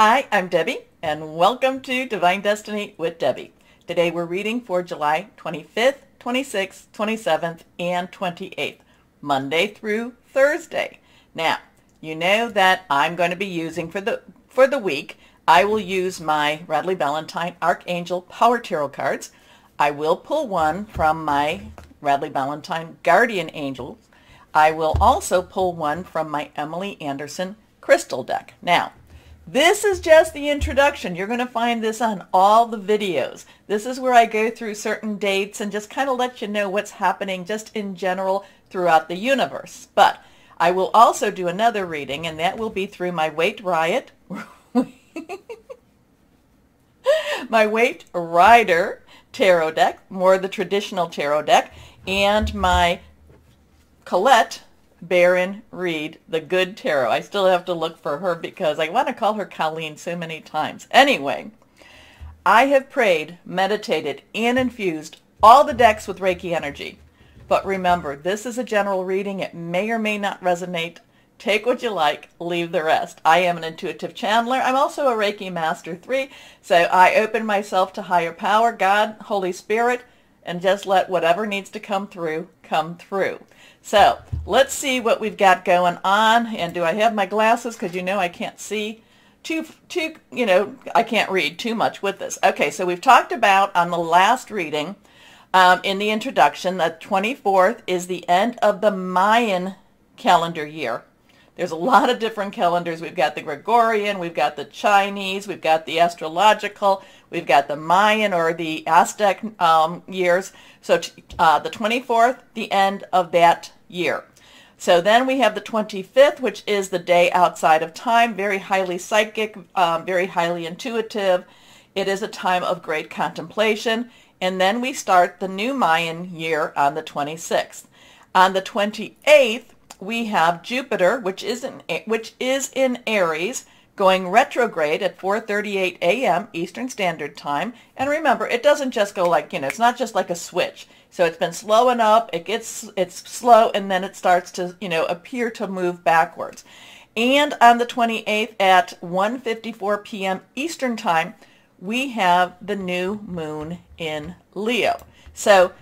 Hi, I'm Debbie, and welcome to Divine Destiny with Debbie. Today we're reading for July 25th, 26th, 27th, and 28th, Monday through Thursday. Now, you know that I'm going to be using for the for the week, I will use my Radleigh Valentine Archangel Power Tarot cards. I will pull one from my Radleigh Valentine Guardian Angels. I will also pull one from my Emily Anderson Crystal deck. Now, this is just the introduction. You're going to find this on all the videos. This is where I go through certain dates and just kind of let you know what's happening just in general throughout the universe. But I will also do another reading, and that will be through my Waite Riot, my Waite Rider tarot deck, more the traditional tarot deck, and my Colette Baron Reid, the good tarot. I still have to look for her because I want to call her Colleen so many times. Anyway, I have prayed, meditated, and infused all the decks with Reiki energy. But remember, this is a general reading. It may or may not resonate. Take what you like, leave the rest. I am an intuitive channeler. I'm also a Reiki Master 3, so I open myself to higher power, God, Holy Spirit, and just let whatever needs to come through, come through. So let's see what we've got going on. And do I have my glasses? Because you know I can't see too, too, you know, I can't read too much with this. Okay, so we've talked about on the last reading um, in the introduction that 24th is the end of the Mayan calendar year. There's a lot of different calendars. We've got the Gregorian, we've got the Chinese, we've got the astrological, we've got the Mayan or the Aztec um, years. So uh, the 24th, the end of that year. So then we have the 25th, which is the day outside of time, very highly psychic, um, very highly intuitive. It is a time of great contemplation. And then we start the new Mayan year on the 26th. On the 28th, we have Jupiter, which is in, which is in Aries, going retrograde at 4.38 a.m. Eastern Standard Time. And remember, it doesn't just go like, you know, it's not just like a switch. So it's been slowing up, it gets, it's slow, and then it starts to, you know, appear to move backwards. And on the 28th at 1.54 p.m. Eastern Time, we have the new moon in Leo. So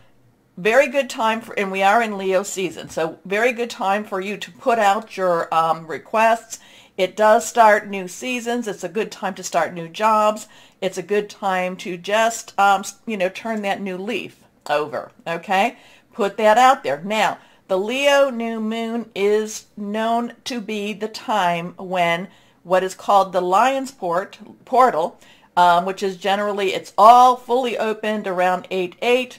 very good time for, and we are in Leo season, so very good time for you to put out your um, requests. It does start new seasons. It's a good time to start new jobs. It's a good time to just, um, you know, turn that new leaf over, okay? Put that out there. Now, the Leo new moon is known to be the time when what is called the Lion's Port, portal, um, which is generally, it's all fully opened around 8-8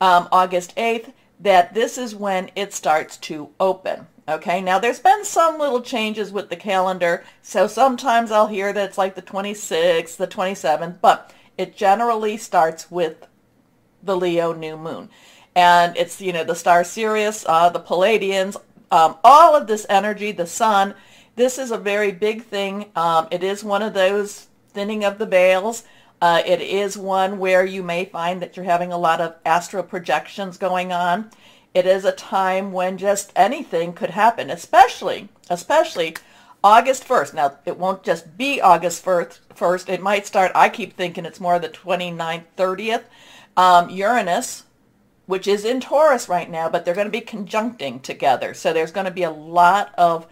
um, August 8th, that this is when it starts to open. Okay, now there's been some little changes with the calendar, so sometimes I'll hear that it's like the 26th, the 27th, but it generally starts with the Leo new moon. And it's, you know, the star Sirius, uh, the Pleiadians, um, all of this energy, the sun, this is a very big thing. Um, it is one of those thinning of the veils. Uh, it is one where you may find that you're having a lot of astral projections going on. It is a time when just anything could happen, especially, especially August 1st. Now, it won't just be August 1st. It might start, I keep thinking it's more the 29th, 30th. Um, Uranus, which is in Taurus right now, but they're going to be conjuncting together. So there's going to be a lot of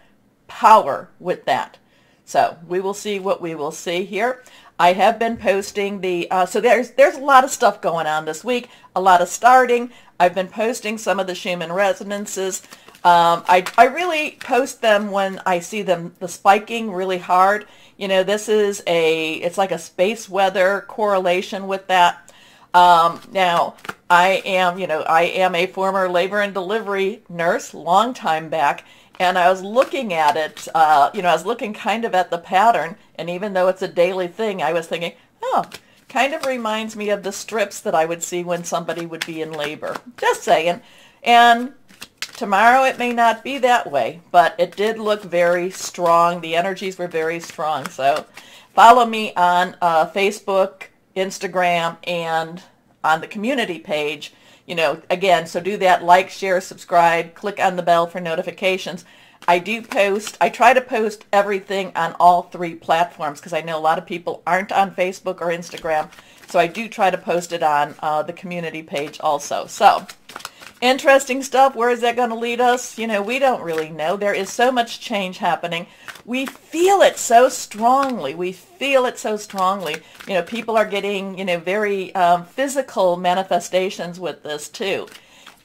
power with that. So we will see what we will see here. I have been posting the, uh, so there's, there's a lot of stuff going on this week, a lot of starting. I've been posting some of the Schumann resonances. Um, I, I really post them when I see them, the spiking really hard. You know, this is a, it's like a space weather correlation with that. Um, now, I am, you know, I am a former labor and delivery nurse, long time back, and I was looking at it, uh, you know, I was looking kind of at the pattern, and even though it's a daily thing, I was thinking, oh, kind of reminds me of the strips that I would see when somebody would be in labor. Just saying. And tomorrow it may not be that way, but it did look very strong. The energies were very strong. So follow me on uh, Facebook, Instagram, and on the community page you know, again, so do that, like, share, subscribe, click on the bell for notifications. I do post, I try to post everything on all three platforms because I know a lot of people aren't on Facebook or Instagram. So I do try to post it on uh, the community page also. So interesting stuff. Where is that going to lead us? You know, we don't really know. There is so much change happening. We feel it so strongly. We feel it so strongly. You know, people are getting, you know, very um, physical manifestations with this too.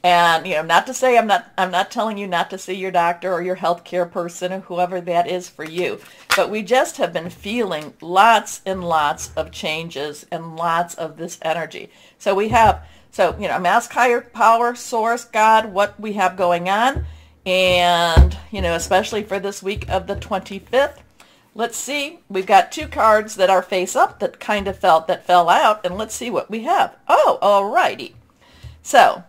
And you know, not to say I'm not I'm not telling you not to see your doctor or your healthcare person or whoever that is for you, but we just have been feeling lots and lots of changes and lots of this energy. So we have so you know, mask higher power source God, what we have going on, and you know, especially for this week of the 25th. Let's see. We've got two cards that are face up that kind of felt that fell out, and let's see what we have. Oh, alrighty. So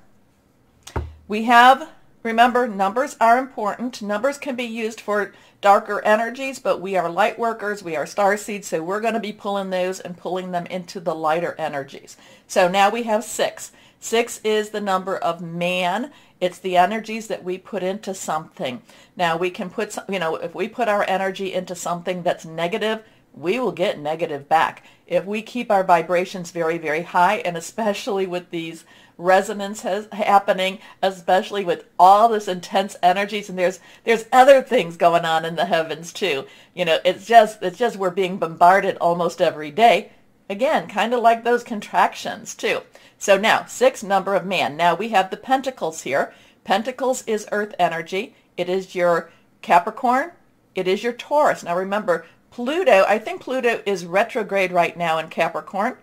we have, remember, numbers are important. Numbers can be used for darker energies, but we are light workers. We are star seeds, so we're going to be pulling those and pulling them into the lighter energies. So now we have six. Six is the number of man. It's the energies that we put into something. Now we can put, you know, if we put our energy into something that's negative, we will get negative back. If we keep our vibrations very, very high, and especially with these resonance has, happening, especially with all this intense energies. And there's there's other things going on in the heavens too. You know, it's just it's just we're being bombarded almost every day. Again, kind of like those contractions too. So now, six number of man. Now we have the pentacles here. Pentacles is earth energy. It is your Capricorn. It is your Taurus. Now remember, Pluto, I think Pluto is retrograde right now in Capricorn.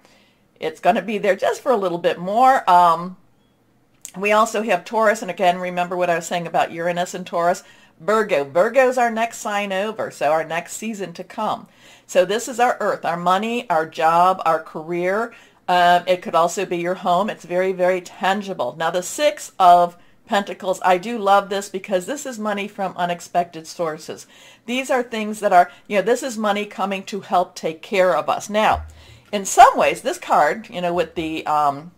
It's going to be there just for a little bit more. Um, we also have Taurus, and again, remember what I was saying about Uranus and Taurus. Virgo. Virgo's our next sign over, so our next season to come. So this is our earth, our money, our job, our career. Um, it could also be your home. It's very, very tangible. Now the six of Pentacles, I do love this because this is money from unexpected sources. These are things that are, you know, this is money coming to help take care of us. Now, in some ways, this card, you know, with the, um,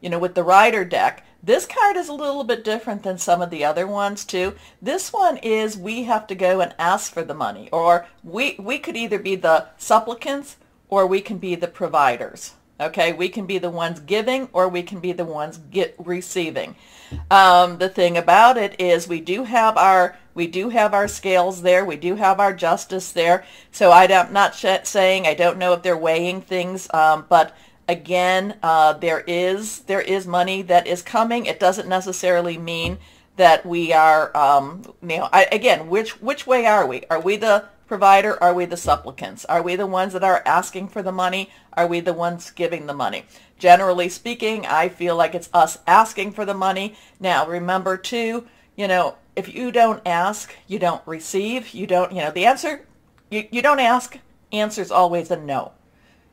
you know, with the rider deck, this card is a little bit different than some of the other ones too. This one is we have to go and ask for the money, or we we could either be the supplicants or we can be the providers. Okay, we can be the ones giving or we can be the ones get receiving. Um, the thing about it is we do have our we do have our scales there. We do have our justice there. So I am not saying I don't know if they're weighing things, um, but again, uh, there is there is money that is coming. It doesn't necessarily mean that we are, um, you know, I, again, which which way are we? Are we the provider? Are we the supplicants? Are we the ones that are asking for the money? Are we the ones giving the money? Generally speaking, I feel like it's us asking for the money. Now, remember too, you know, if you don't ask, you don't receive. You don't, you know, the answer, you, you don't ask, answer's always a no.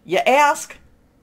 You ask,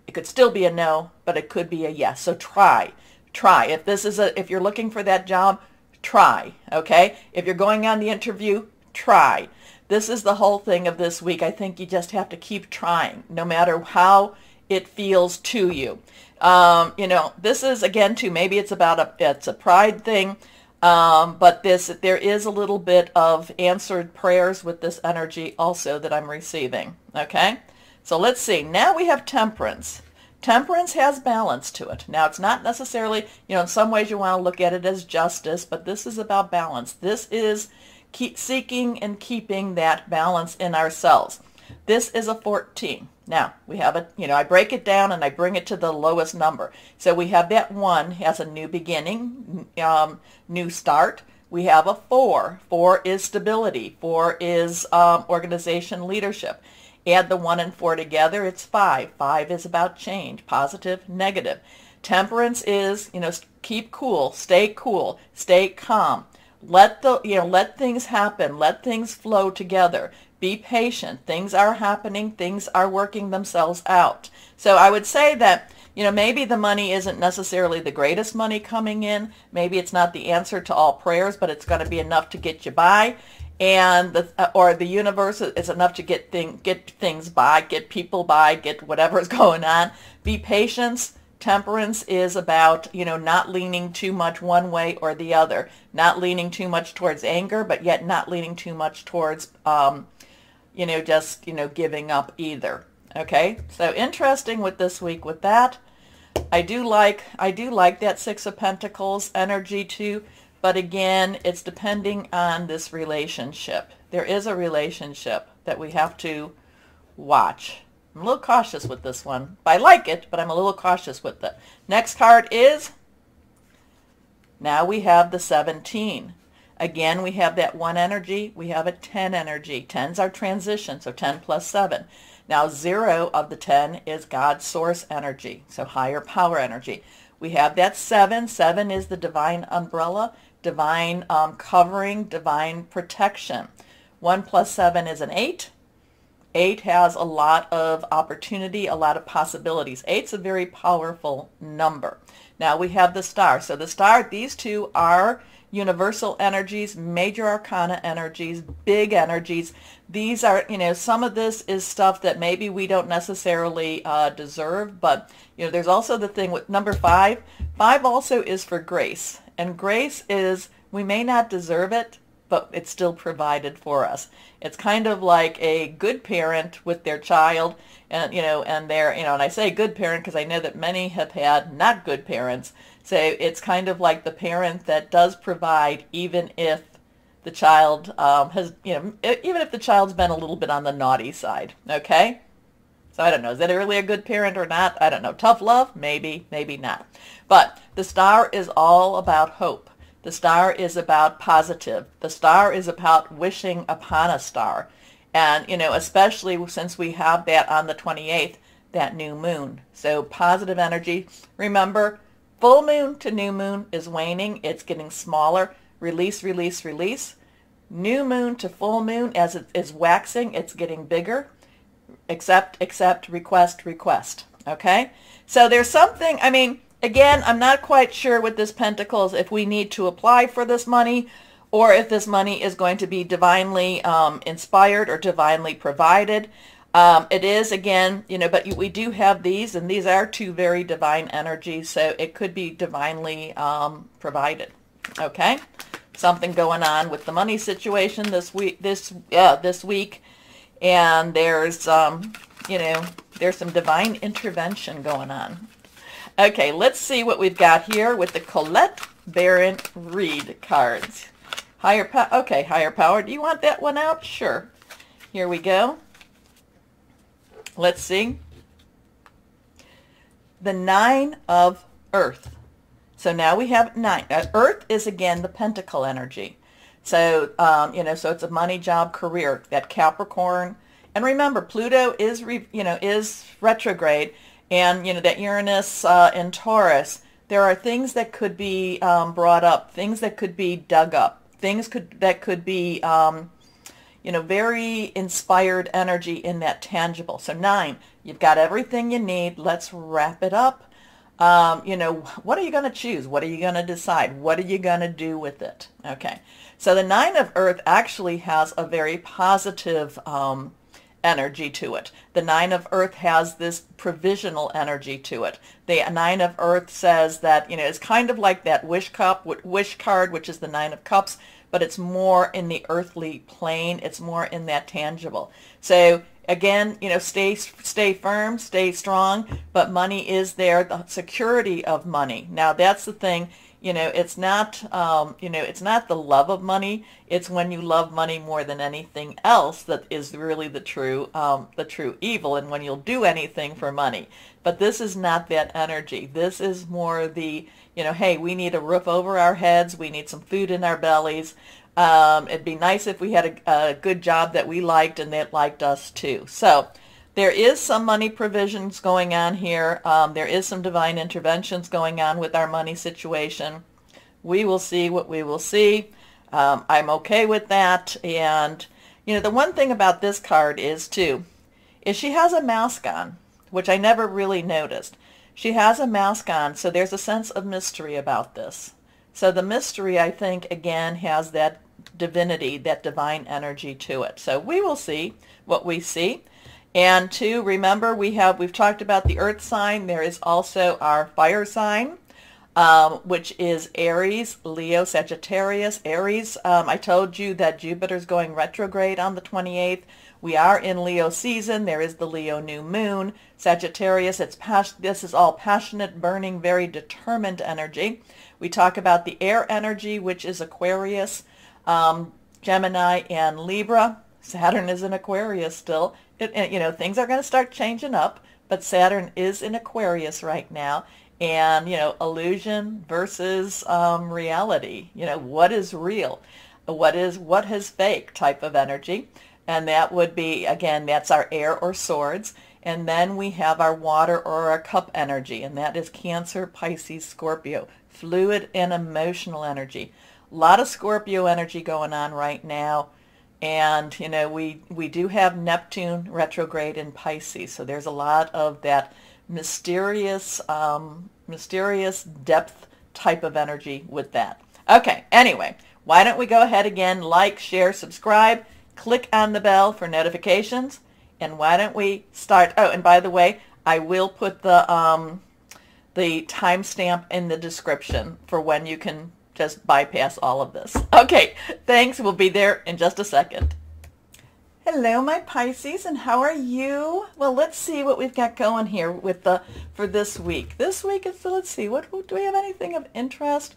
it could still be a no, but it could be a yes. So try, try. If this is a, if you're looking for that job, try, okay? If you're going on the interview, try. This is the whole thing of this week. I think you just have to keep trying, no matter how it feels to you. Um, you know, this is again too. Maybe it's about a it's a pride thing, um, but this there is a little bit of answered prayers with this energy also that I'm receiving. Okay, so let's see. Now we have temperance. Temperance has balance to it. Now, it's not necessarily, you know, in some ways you want to look at it as justice, but this is about balance. This is keep seeking and keeping that balance in ourselves. This is a 14. Now, we have a, you know, I break it down and I bring it to the lowest number. So we have that 1 has a new beginning, um, new start. We have a 4. 4 is stability. 4 is um, organization leadership. Add the 1 and 4 together, it's 5. 5 is about change, positive, negative. Temperance is, you know, keep cool, stay cool, stay calm. Let the, you know, let things happen, let things flow together. Be patient. Things are happening. Things are working themselves out. So I would say that, you know, maybe the money isn't necessarily the greatest money coming in. Maybe it's not the answer to all prayers, but it's going to be enough to get you by. And the, uh, or the universe is enough to get thing, get things by, get people by, get whatever's going on. Be patient. Temperance is about, you know, not leaning too much one way or the other, not leaning too much towards anger, but yet not leaning too much towards, um, you know, just, you know, giving up either. Okay, so interesting with this week with that. I do like I do like that Six of Pentacles energy too, but again, it's depending on this relationship. There is a relationship that we have to watch. I'm a little cautious with this one. I like it, but I'm a little cautious with it. Next card is, now we have the 17. Again, we have that 1 energy. We have a 10 energy. 10's our transition, so 10 plus 7. Now, 0 of the 10 is God's source energy, so higher power energy. We have that 7. 7 is the divine umbrella, divine um, covering, divine protection. 1 plus 7 is an 8. Eight has a lot of opportunity, a lot of possibilities. Eight's a very powerful number. Now we have the star. So the star, these two are universal energies, major arcana energies, big energies. These are, you know, some of this is stuff that maybe we don't necessarily uh, deserve, but, you know, there's also the thing with number five. Five also is for grace. And grace is, we may not deserve it, but it's still provided for us. It's kind of like a good parent with their child, and you know, and they're, you know, and I say good parent because I know that many have had not good parents. So it's kind of like the parent that does provide, even if the child um, has, you know, even if the child's been a little bit on the naughty side. Okay. So I don't know. Is that really a good parent or not? I don't know. Tough love? Maybe, maybe not. But the star is all about hope. The star is about positive. The star is about wishing upon a star. And, you know, especially since we have that on the 28th, that new moon. So positive energy. Remember, full moon to new moon is waning. It's getting smaller. Release, release, release. New moon to full moon, as it is waxing, it's getting bigger. Accept, accept, request, request. Okay? So there's something, I mean, Again, I'm not quite sure with this Pentacles if we need to apply for this money or if this money is going to be divinely um, inspired or divinely provided. Um, it is, again, you know, but we do have these, and these are two very divine energies, so it could be divinely um, provided. Okay? Something going on with the money situation this week, this, yeah, this week, and there's, um, you know, there's some divine intervention going on. Okay, let's see what we've got here with the Colette Baron Reid cards. Higher power. Okay, higher power. Do you want that one out? Sure. Here we go. Let's see. The Nine of Earth. So now we have nine. Uh, Earth is again the pentacle energy. So, um, you know, so it's a money, job, career, that Capricorn. And remember, Pluto is, re, you know, is retrograde and you know that Uranus uh, and Taurus, there are things that could be um, brought up, things that could be dug up, things could that could be um, you know very inspired energy in that tangible. So nine, you've got everything you need. Let's wrap it up. Um, you know, what are you going to choose? What are you going to decide? What are you going to do with it? Okay. So the Nine of Earth actually has a very positive um, energy to it. The Nine of Earth has this provisional energy to it. The Nine of Earth says that, you know, it's kind of like that wish cup, wish card, which is the Nine of Cups, but it's more in the earthly plane. It's more in that tangible. So again, you know, stay stay firm, stay strong, but money is there, the security of money. Now that's the thing you know, it's not, um, you know, it's not the love of money. It's when you love money more than anything else that is really the true, um, the true evil, and when you'll do anything for money. But this is not that energy. This is more the, you know, hey, we need a roof over our heads. We need some food in our bellies. Um, it'd be nice if we had a, a good job that we liked and that liked us too. So there is some money provisions going on here. Um, there is some divine interventions going on with our money situation. We will see what we will see. Um, I'm okay with that. And, you know, the one thing about this card is, too, is she has a mask on, which I never really noticed. She has a mask on, so there's a sense of mystery about this. So the mystery, I think, again, has that divinity, that divine energy to it. So we will see what we see. And two, remember we have, we've talked about the earth sign. There is also our fire sign, um, which is Aries, Leo, Sagittarius. Aries, um, I told you that Jupiter's going retrograde on the 28th. We are in Leo season. There is the Leo new moon. Sagittarius, it's pas- this is all passionate, burning, very determined energy. We talk about the air energy, which is Aquarius, um, Gemini, and Libra. Saturn is in Aquarius still. It, you know, things are going to start changing up, but Saturn is in Aquarius right now. And, you know, illusion versus um, reality. You know, what is real? What is, what is fake type of energy? and that would be, again, that's our air or swords. And then we have our water or our cup energy, and that is Cancer, Pisces, Scorpio, fluid and emotional energy. A lot of Scorpio energy going on right now. And, you know, we, we do have Neptune retrograde in Pisces, so there's a lot of that mysterious, um, mysterious depth type of energy with that. Okay, anyway, why don't we go ahead again, like, share, subscribe, click on the bell for notifications. And why don't we start? Oh, and by the way, I will put the um, the timestamp in the description for when you can just bypass all of this. Okay, thanks. We'll be there in just a second. Hello, my Pisces, and how are you? Well, let's see what we've got going here with the for this week. This week is let's see what do we have anything of interest?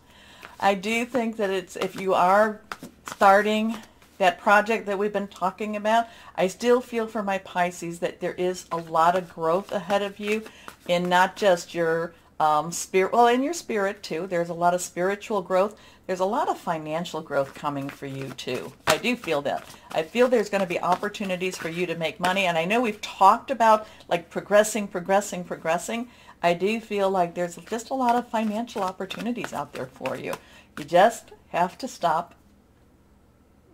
I do think that it's if you are starting that project that we've been talking about, I still feel for my Pisces that there is a lot of growth ahead of you in not just your um, spirit, well, in your spirit too. There's a lot of spiritual growth. There's a lot of financial growth coming for you too. I do feel that. I feel there's going to be opportunities for you to make money. And I know we've talked about like progressing, progressing, progressing. I do feel like there's just a lot of financial opportunities out there for you. You just have to stop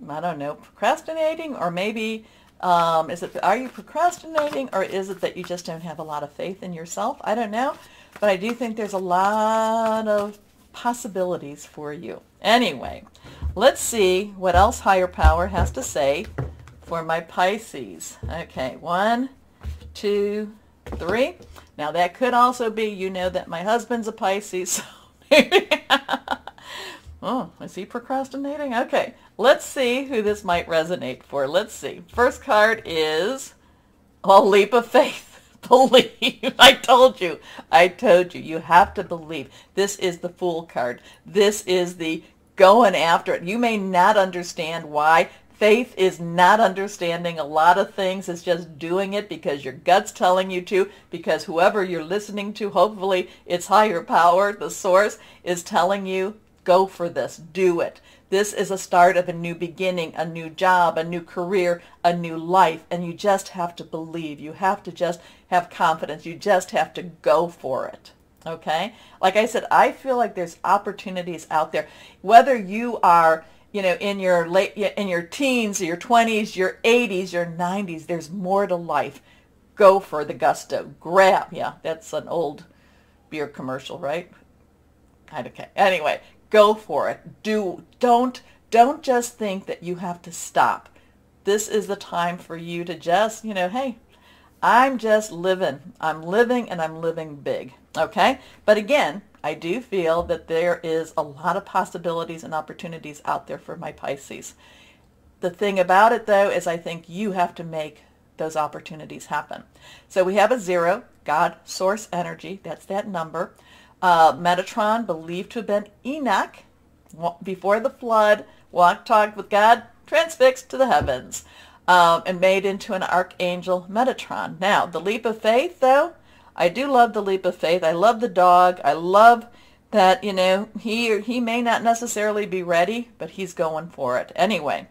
I don't know, procrastinating or maybe um, is it, are you procrastinating or is it that you just don't have a lot of faith in yourself? I don't know, but I do think there's a lot of possibilities for you. Anyway, let's see what else higher power has to say for my Pisces. Okay, one, two, three. Now that could also be, you know that my husband's a Pisces, so maybe Oh, is he procrastinating? Okay, let's see who this might resonate for. Let's see. First card is a leap of faith. Believe. I told you. I told you. You have to believe. This is the fool card. This is the going after it. You may not understand why. Faith is not understanding a lot of things. It's just doing it because your gut's telling you to, because whoever you're listening to, hopefully it's higher power, the source, is telling you Go for this. Do it. This is a start of a new beginning, a new job, a new career, a new life. And you just have to believe. You have to just have confidence. You just have to go for it. Okay? Like I said, I feel like there's opportunities out there. Whether you are you know, in your late, in your teens, your 20s, your 80s, your 90s, there's more to life. Go for the gusto. Grab. Yeah, that's an old beer commercial, right? Of. Anyway, Go for it. Do don't don't just think that you have to stop. This is the time for you to just, you know, hey, I'm just living. I'm living and I'm living big. Okay? But again, I do feel that there is a lot of possibilities and opportunities out there for my Pisces. The thing about it though is I think you have to make those opportunities happen. So we have a zero, God, source energy, that's that number. Uh, Metatron, believed to have been Enoch, before the flood, walked, talked with God, transfixed to the heavens, um, and made into an archangel Metatron. Now, the leap of faith, though, I do love the leap of faith. I love the dog. I love that, you know, he, he may not necessarily be ready, but he's going for it. Anyway,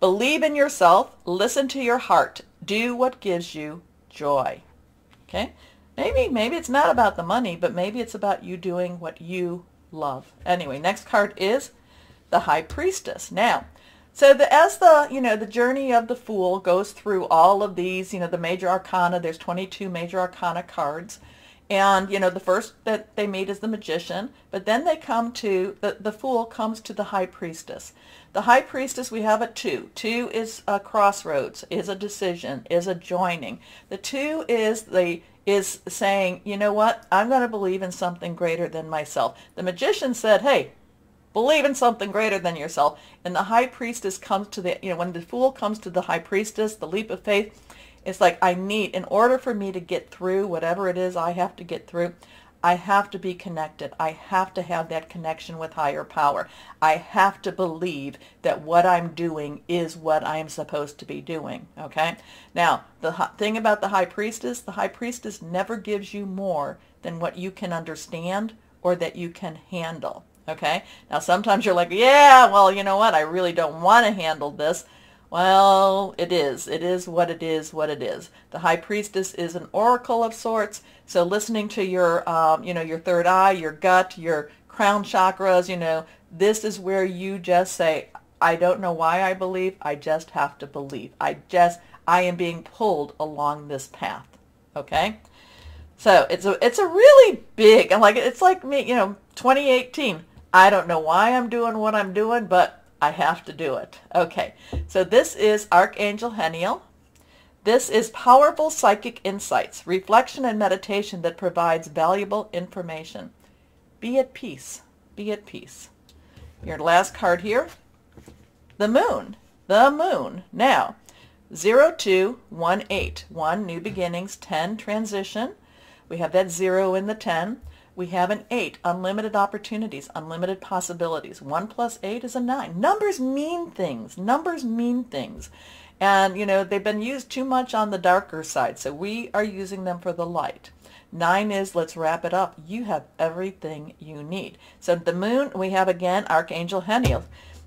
believe in yourself. Listen to your heart. Do what gives you joy. Okay? Maybe, maybe it's not about the money, but maybe it's about you doing what you love. Anyway, next card is the High Priestess. Now, so the, as the, you know, the journey of the Fool goes through all of these, you know, the major arcana, there's 22 major arcana cards, And, you know, the first that they meet is the magician, but then they come to, the, the fool comes to the high priestess. The high priestess, we have a two. Two is a crossroads, is a decision, is a joining. The two is the is saying, you know what, I'm going to believe in something greater than myself. The magician said, hey, believe in something greater than yourself. And the high priestess comes to the, you know, when the fool comes to the high priestess, the leap of faith, it's like I need, in order for me to get through whatever it is I have to get through, I have to be connected. I have to have that connection with higher power. I have to believe that what I'm doing is what I'm supposed to be doing. Okay? Now, the thing about the high priestess, the high priestess never gives you more than what you can understand or that you can handle. Okay? Now, sometimes you're like, yeah, well, you know what? I really don't want to handle this. Well, it is. It is what it is, what it is. The high priestess is an oracle of sorts. So listening to your, um, you know, your third eye, your gut, your crown chakras, you know, this is where you just say, I don't know why I believe. I just have to believe. I just, I am being pulled along this path. Okay? So it's a, it's a really big, like, it's like me, you know, 2018. I don't know why I'm doing what I'm doing, but I have to do it. Okay, so this is Archangel Haniel. This is powerful psychic insights, reflection and meditation that provides valuable information. Be at peace. Be at peace. Your last card here, the moon. The moon. Now, 0218. 1, new beginnings. 10, transition. We have that 0 in the 10. We have an 8, unlimited opportunities, unlimited possibilities. 1 plus 8 is a 9. Numbers mean things. Numbers mean things. And, you know, they've been used too much on the darker side, so we are using them for the light. Nine is, let's wrap it up. You have everything you need. So the moon, we have again Archangel Haniel.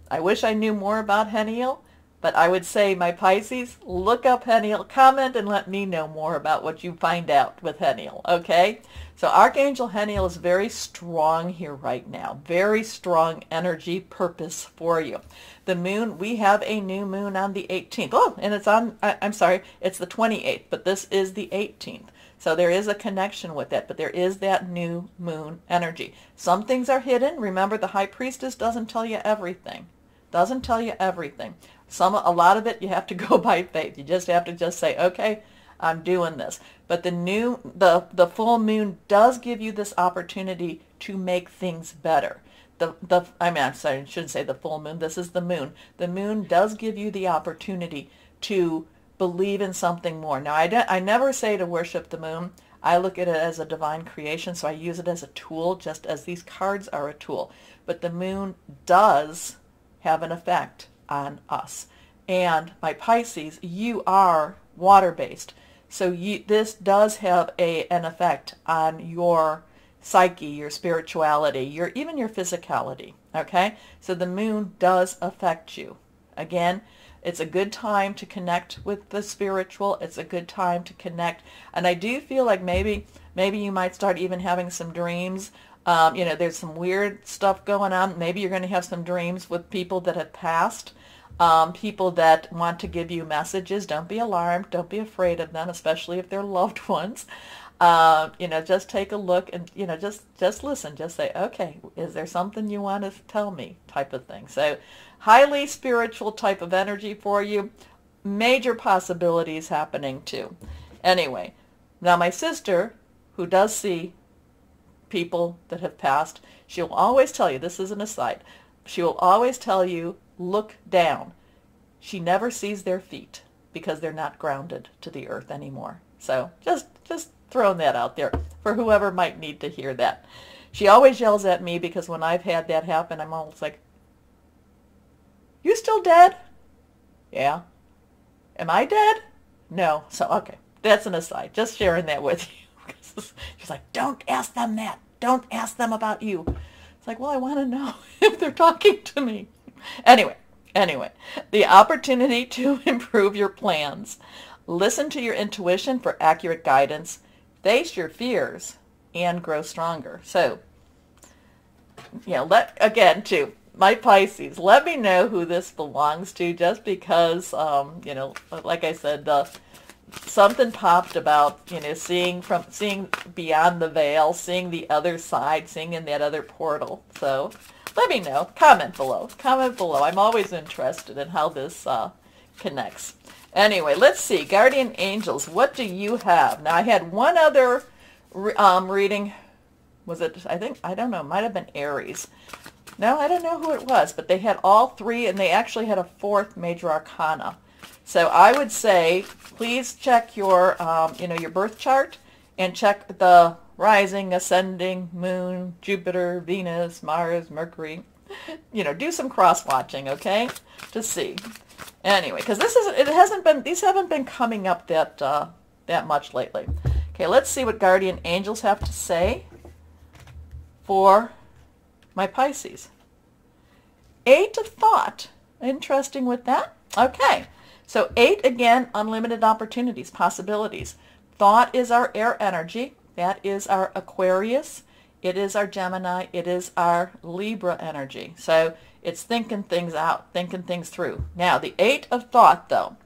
I wish I knew more about Haniel. But I would say, my Pisces, look up Haniel, comment, and let me know more about what you find out with Haniel, okay? So Archangel Haniel is very strong here right now. Very strong energy purpose for you. The moon, we have a new moon on the 18th. Oh, and it's on, I, I'm sorry, it's the 28th, but this is the 18th. So there is a connection with it, but there is that new moon energy. Some things are hidden. Remember, the high priestess doesn't tell you everything. Doesn't tell you everything. Some, a lot of it you have to go by faith. You just have to just say, okay, I'm doing this. But the new, the, the full moon does give you this opportunity to make things better. The, the, I mean, I'm sorry, I shouldn't say the full moon. This is the moon. The moon does give you the opportunity to believe in something more. Now, I, don't, I never say to worship the moon. I look at it as a divine creation, so I use it as a tool, just as these cards are a tool. But the moon does have an effect on us. And my Pisces, you are water-based. So you, this does have a, an effect on your psyche, your spirituality, your even your physicality. Okay? So the moon does affect you. Again, it's a good time to connect with the spiritual. It's a good time to connect. And I do feel like maybe maybe you might start even having some dreams. Um, you know, there's some weird stuff going on. Maybe you're going to have some dreams with people that have passed um, people that want to give you messages. Don't be alarmed. Don't be afraid of them, especially if they're loved ones. Uh, you know, just take a look and, you know, just, just listen. Just say, okay, is there something you want to tell me type of thing. So highly spiritual type of energy for you. Major possibilities happening too. Anyway, now my sister, who does see people that have passed, she'll always tell you, this is an aside, she will always tell you look down. She never sees their feet because they're not grounded to the earth anymore. So just just throwing that out there for whoever might need to hear that. She always yells at me because when I've had that happen, I'm always like, you still dead? Yeah. Am I dead? No. So, okay. That's an aside. Just sharing that with you. She's like, don't ask them that. Don't ask them about you. It's like, well, I want to know if they're talking to me. Anyway, anyway, the opportunity to improve your plans. Listen to your intuition for accurate guidance. Face your fears and grow stronger. So, you know, let, again, to my Pisces, let me know who this belongs to just because, um, you know, like I said, something popped about you know seeing from seeing beyond the veil, seeing the other side, seeing in that other portal. So let me know. Comment below. Comment below. I'm always interested in how this uh, connects. Anyway, let's see. Guardian angels, what do you have? Now I had one other um, reading. Was it? I think I don't know. Might have been Aries. No, I don't know who it was, but they had all three, and they actually had a fourth major arcana. So I would say, please check your, um, you know, your birth chart and check the rising, ascending, moon, Jupiter, Venus, Mars, Mercury. You know, do some cross-watching, okay, to see. Anyway, because this is it hasn't been these haven't been coming up that uh, that much lately. Okay, let's see what guardian angels have to say for my Pisces. Eight of thought. Interesting with that. Okay, so eight, again, unlimited opportunities, possibilities. Thought is our air energy. That is our Aquarius. It is our Gemini. It is our Libra energy. So it's thinking things out, thinking things through. Now, the eight of thought, though,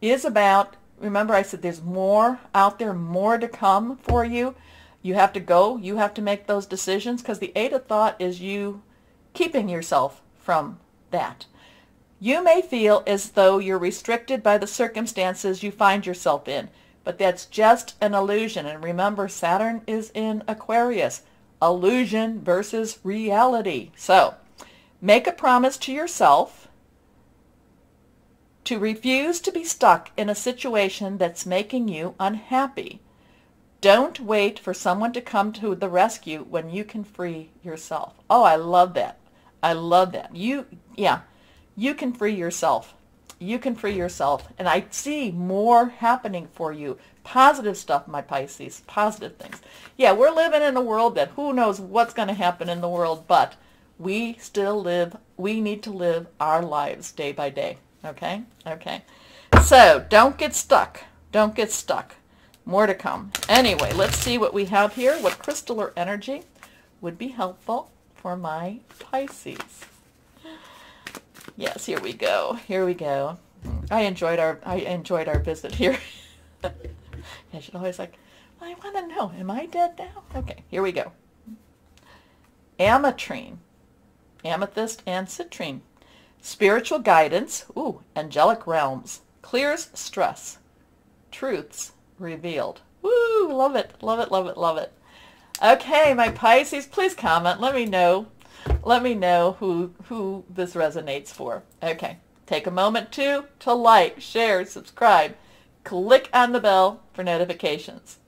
is about, remember I said there's more out there, more to come for you. You have to go. You have to make those decisions because the eight of thought is you keeping yourself from that. You may feel as though you're restricted by the circumstances you find yourself in, but that's just an illusion. And remember, Saturn is in Aquarius. Illusion versus reality. So, make a promise to yourself to refuse to be stuck in a situation that's making you unhappy. Don't wait for someone to come to the rescue when you can free yourself. Oh, I love that. I love that. You, yeah, you can free yourself. You can free yourself. And I see more happening for you. Positive stuff, my Pisces. Positive things. Yeah, we're living in a world that who knows what's going to happen in the world, but we still live, we need to live our lives day by day. Okay? Okay. So don't get stuck. Don't get stuck. More to come. Anyway, let's see what we have here. What crystal or energy would be helpful for my Pisces. Yes, here we go. Here we go. I enjoyed our I enjoyed our visit here. I should always like, I want to know, am I dead now? Okay, here we go. Ametrine, amethyst and citrine. Spiritual guidance, ooh, angelic realms, clears stress, truths revealed. Woo, love it, love it, love it, love it. Okay, my Pisces, please comment. Let me know let me know who, who this resonates for. Okay. Take a moment too to like, share, subscribe. Click on the bell for notifications.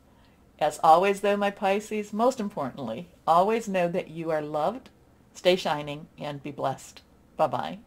As always, though, my Pisces, most importantly, always know that you are loved, stay shining, and be blessed. Bye-bye.